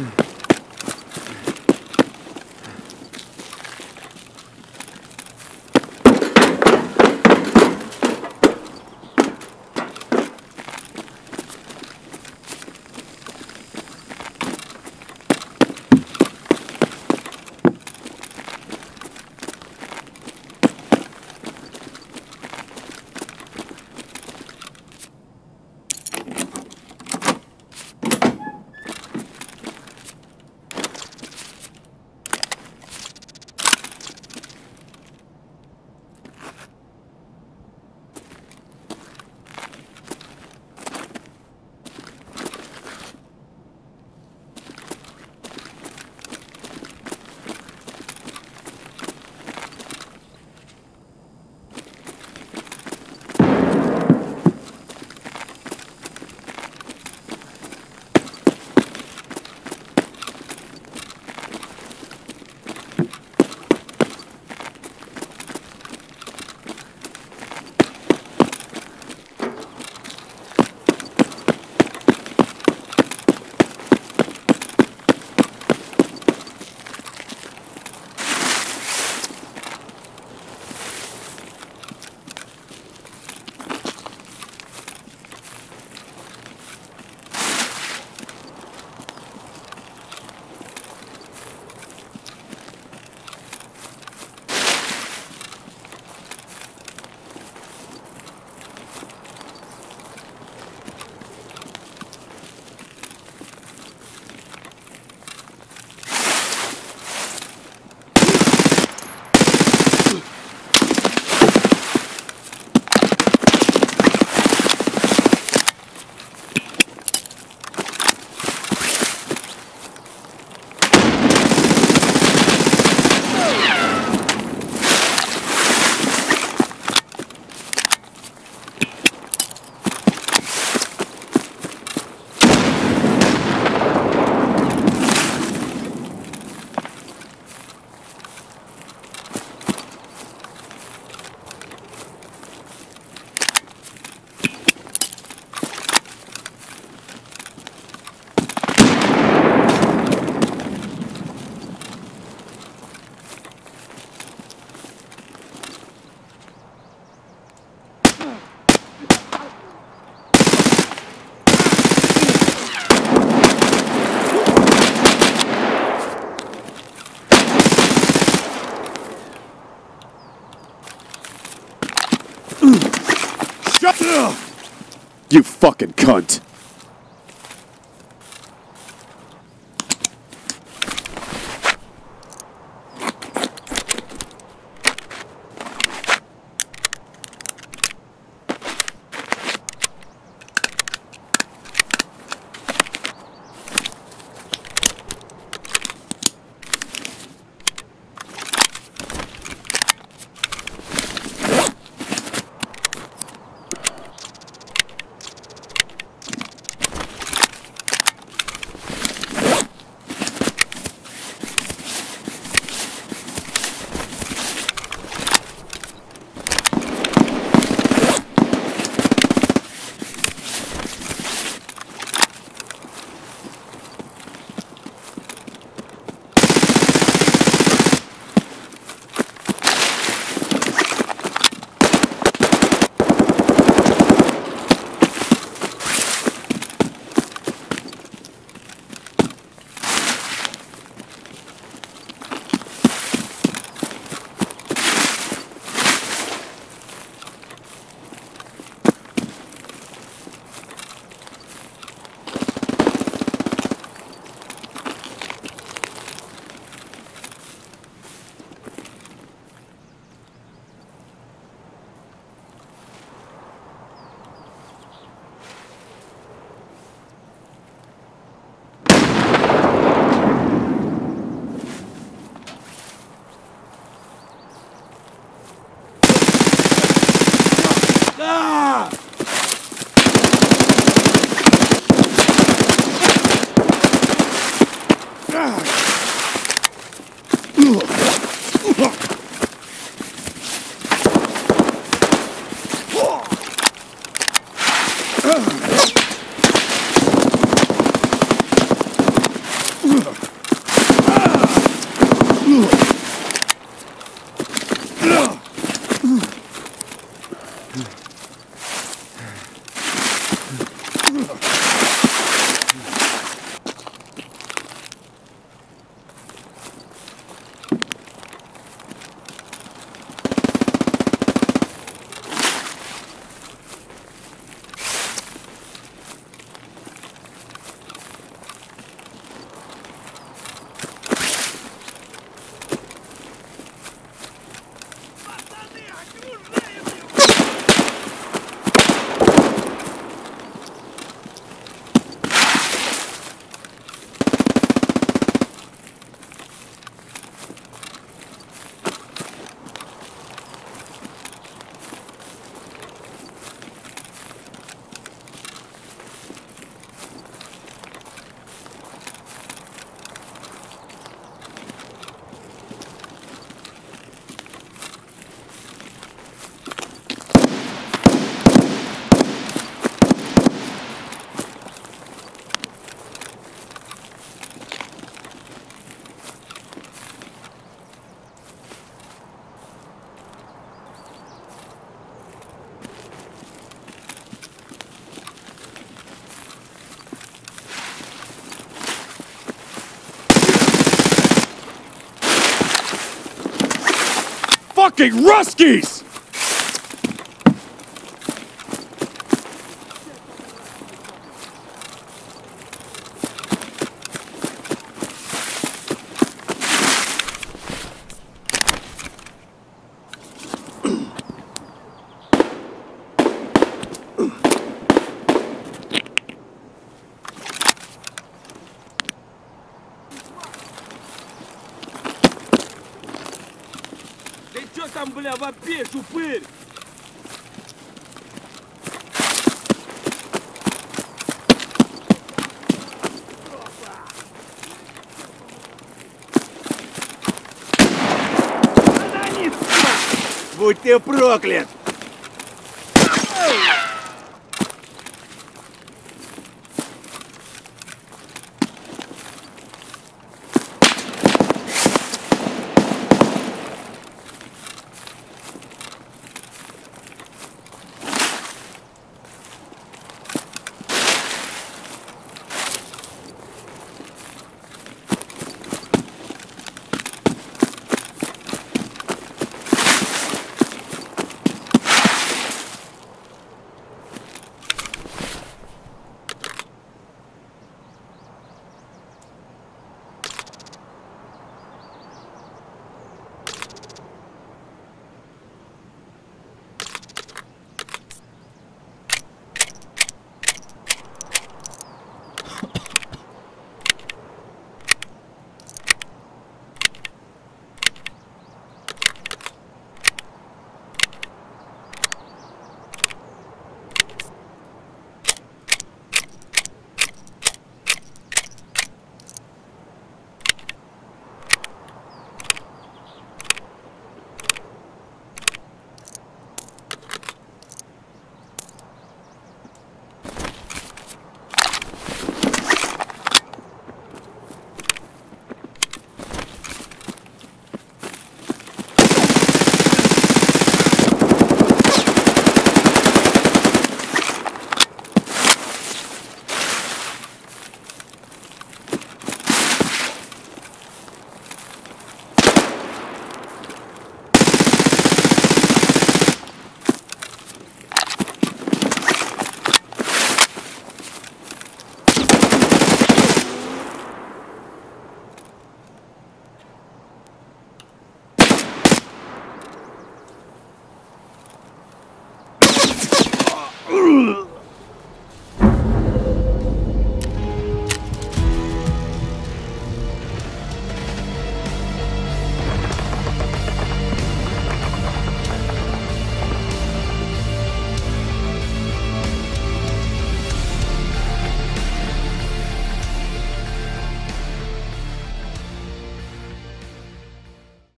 Mm. You fucking cunt. Ah! Fucking Ruskies! Чё там, бля, вопишь, упырь? Будь ты проклят!